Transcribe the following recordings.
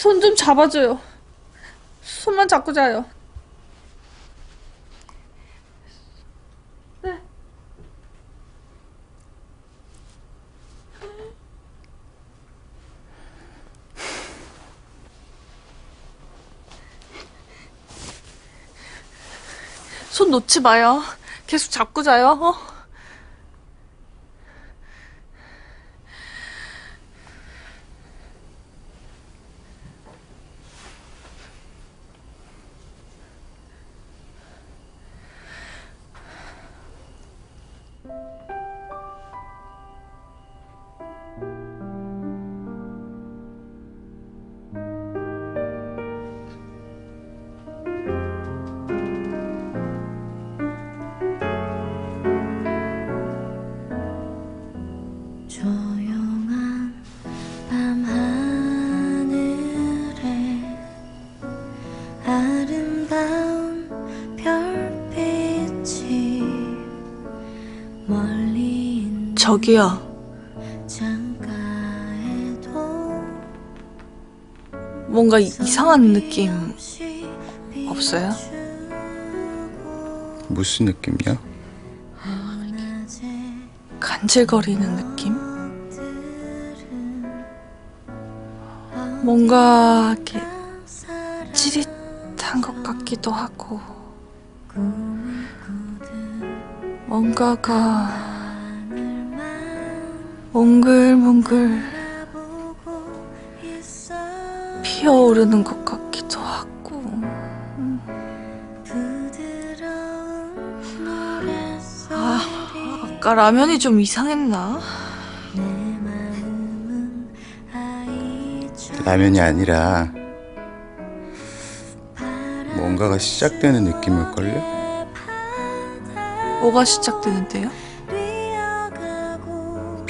손 좀 잡아줘요. 손만 잡고 자요. 네. 손 놓지 마요. 계속 잡고 자요. 어? 저기요. 뭔가 이- 이상한 느낌 없어요? 무슨 느낌이야? 간질거리는 느낌? 뭔가 이렇게 찌릿한 것 같기도 하고 뭔가가 몽글몽글 피어오르는 것 같기도 하고 아, 아까 라면이 좀 이상했나? 라면이 아니라 뭔가가 시작되는 느낌일걸요? 뭐가 시작되는데요?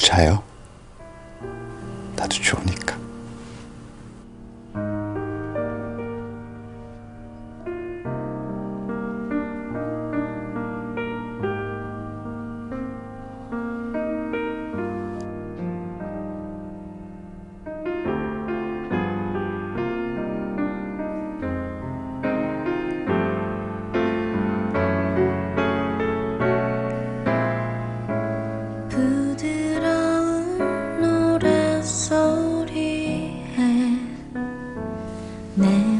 자요. 나도 좋으니까. 내